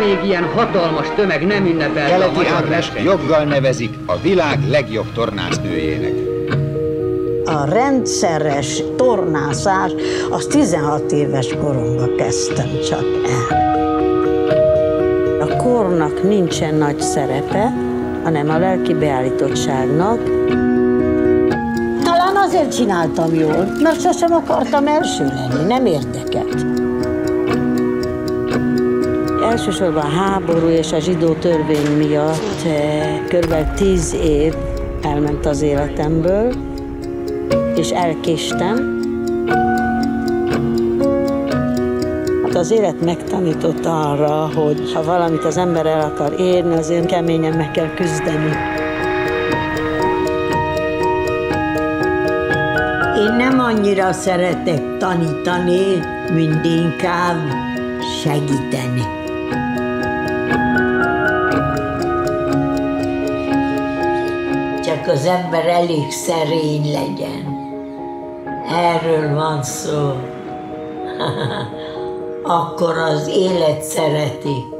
még ilyen hatalmas tömeg nem ünnepel Keleti Ágnes joggal nevezik a világ legjobb tornásznőjének. A rendszeres tornászás, az 16 éves koromban kezdtem csak el. A kornak nincsen nagy szerepe, hanem a lelki beállítottságnak. Talán azért csináltam jól, mert sosem akartam első lenni, nem érdekelt. Elsősorban a háború és a zsidó törvény miatt eh, kb. tíz év elment az életemből, és elkéstem. Hát az élet megtanított arra, hogy ha valamit az ember el akar érni, azért keményen meg kell küzdeni. Én nem annyira szeretek tanítani, mint inkább segíteni. Csak az ember elég szerény legyen. Erről van szó. Akkor az élet szereti.